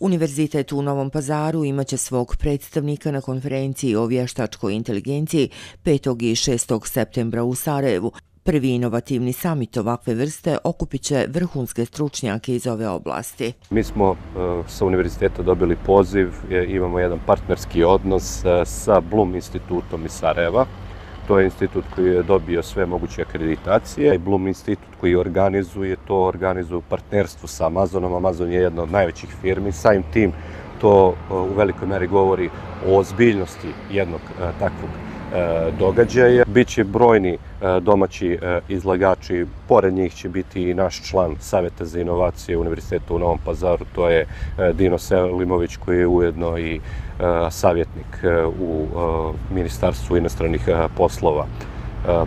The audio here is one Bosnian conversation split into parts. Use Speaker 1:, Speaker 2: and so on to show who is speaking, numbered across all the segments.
Speaker 1: Univerzitet u Novom pazaru imaće svog predstavnika na konferenciji o vještačkoj inteligenciji 5. i 6. septembra u Sarajevu. Prvi inovativni samit ovakve vrste okupit će vrhunske stručnjake iz ove oblasti.
Speaker 2: Mi smo e, sa univerziteta dobili poziv, imamo jedan partnerski odnos e, sa Blum institutom iz Sarajeva. To je institut koji je dobio sve moguće akreditacije. Bloom institut koji organizuje to, organizuje partnerstvo sa Amazonom. Amazon je jedna od najvećih firmi. Samim tim to e, u velikoj meri govori o ozbiljnosti jednog e, takvog E, događaja. Biće brojni e, domaći e, izlagači, pored njih će biti i naš član Saveta za inovacije Univerziteta u Novom pazaru, to je Dino Selimović koji je ujedno i savjetnik u Ministarstvu inostranih poslova.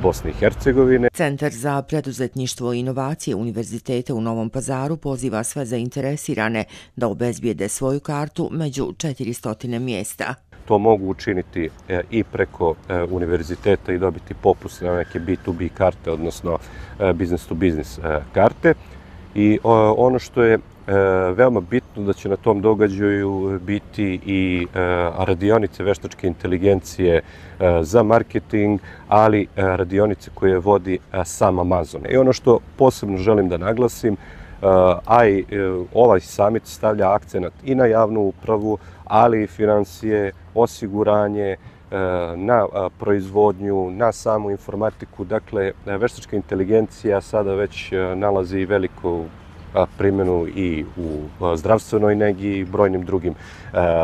Speaker 2: Bosne i Hercegovine.
Speaker 1: Centar za preduzetništvo i inovacije Univerziteta u Novom pazaru poziva sve zainteresirane da obezbijede svoju kartu među 400 mjesta
Speaker 2: to mogu učiniti e, i preko e, univerziteta i dobiti popust na neke B2B karte, odnosno e, business to business karte. I ono što je veoma bitno da će na tom događaju biti i radionice veštačke inteligencije za marketing, ali radionice koje vodi sam Amazon. I ono što posebno želim da naglasim, Eh, a i eh, ovaj summit stavlja akcenat i na javnu upravu, ali i financije, osiguranje, eh, na proizvodnju, na samu informatiku. Dakle, veštačka inteligencija sada već nalazi veliku primjenu i u zdravstvenoj negi i brojnim drugim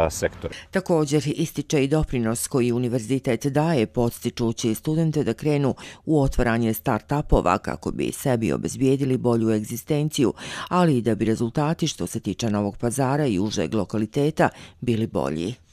Speaker 2: sektorima.
Speaker 1: Također ističe i doprinos koji univerzitet daje podstičući studente da krenu u otvaranje start-upova kako bi sebi obezbijedili bolju egzistenciju, ali i da bi rezultati što se tiče novog pazara i užeg lokaliteta bili bolji.